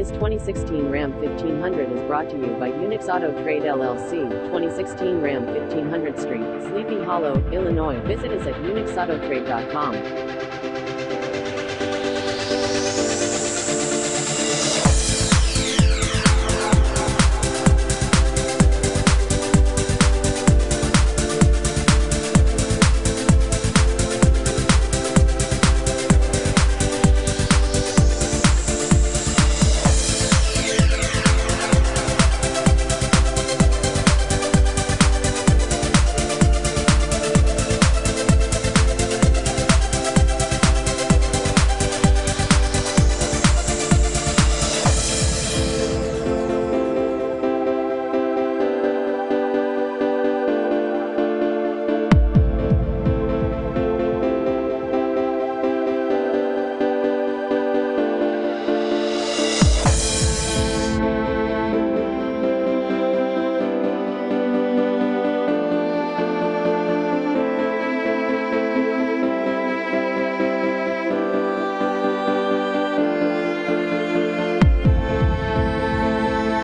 This 2016 Ram 1500 is brought to you by Unix Auto Trade LLC, 2016 Ram 1500 Street, Sleepy Hollow, Illinois. Visit us at unixautotrade.com.